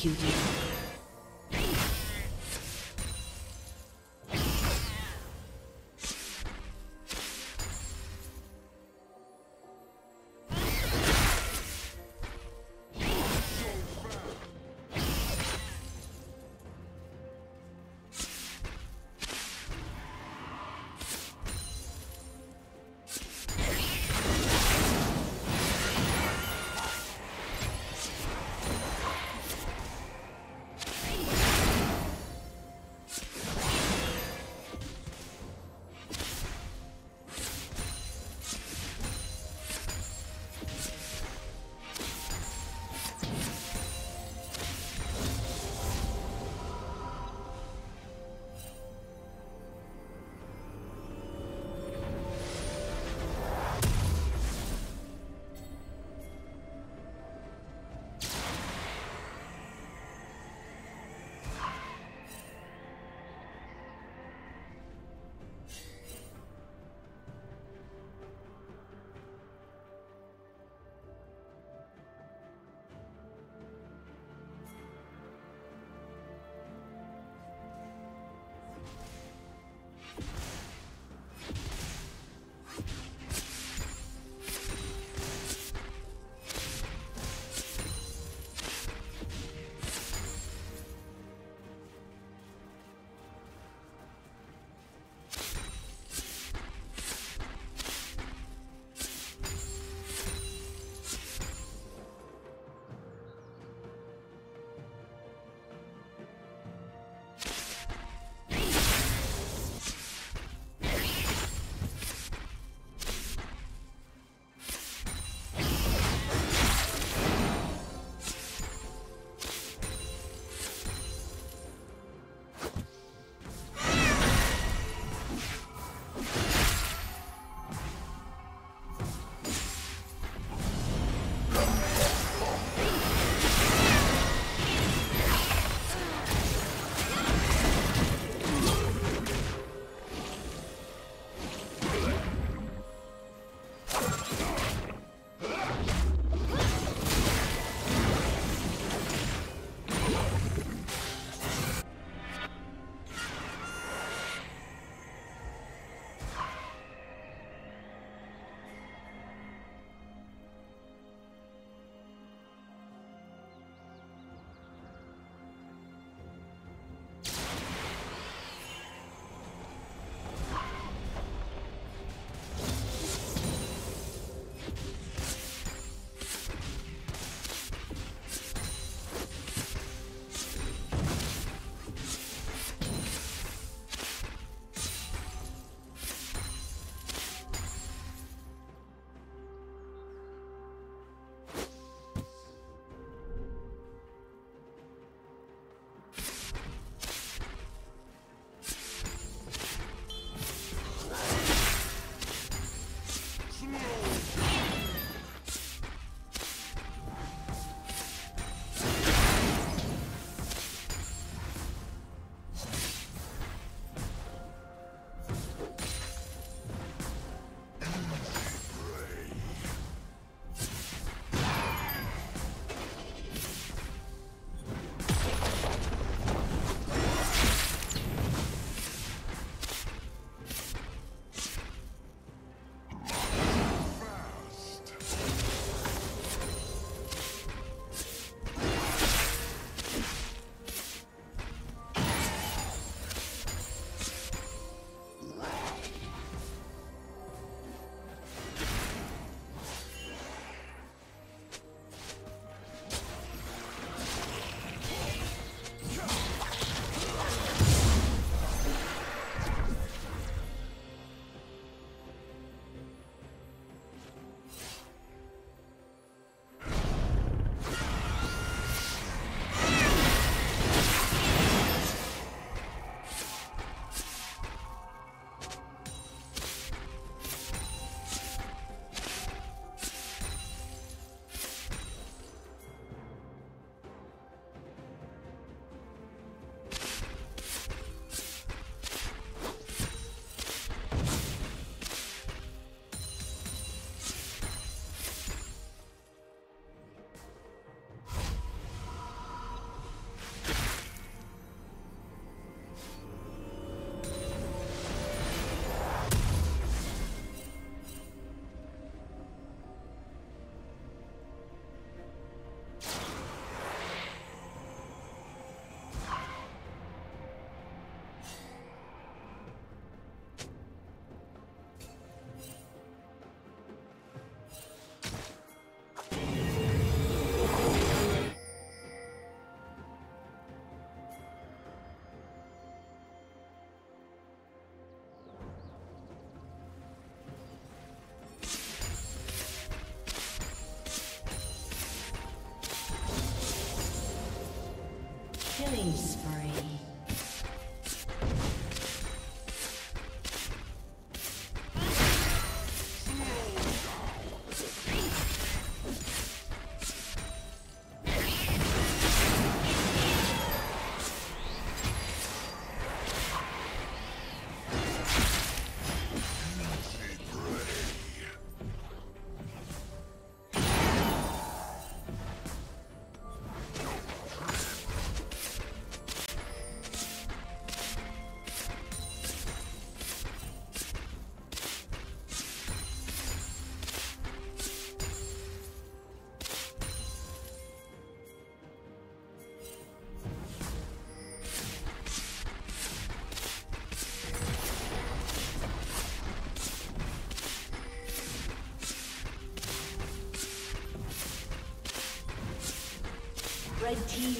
Executed. Killing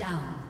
Down.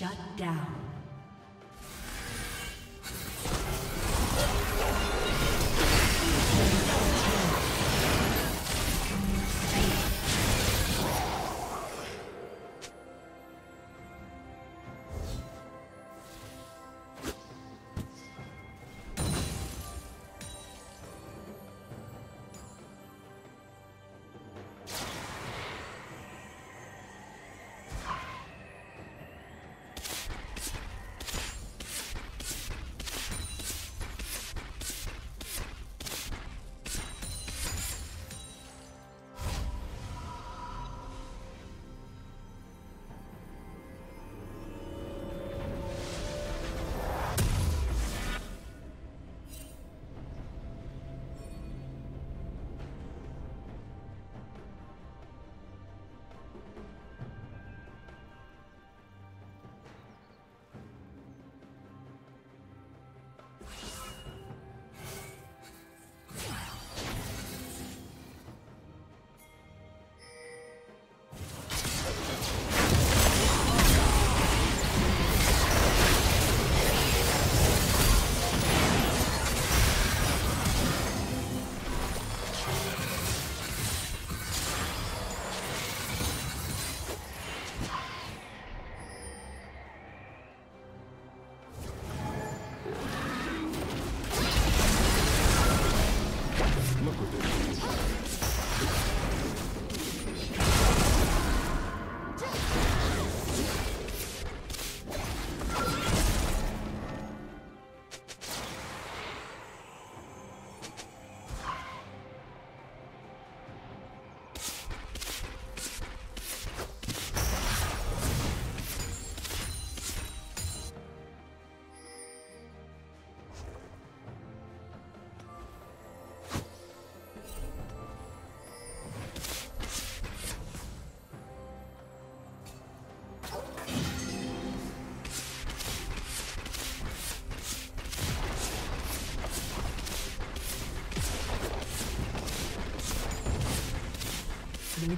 Shut down.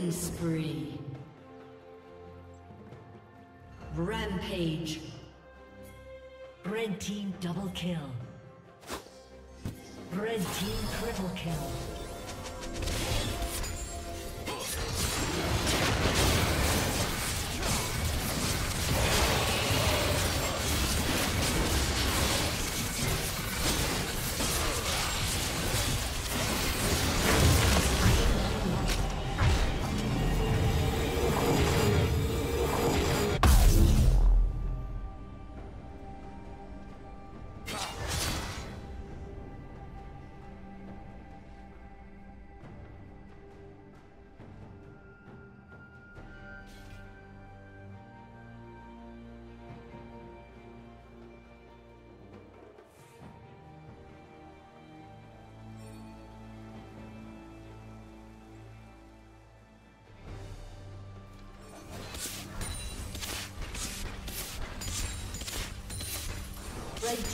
Killing spree. Rampage. Red team double kill. Red team triple kill.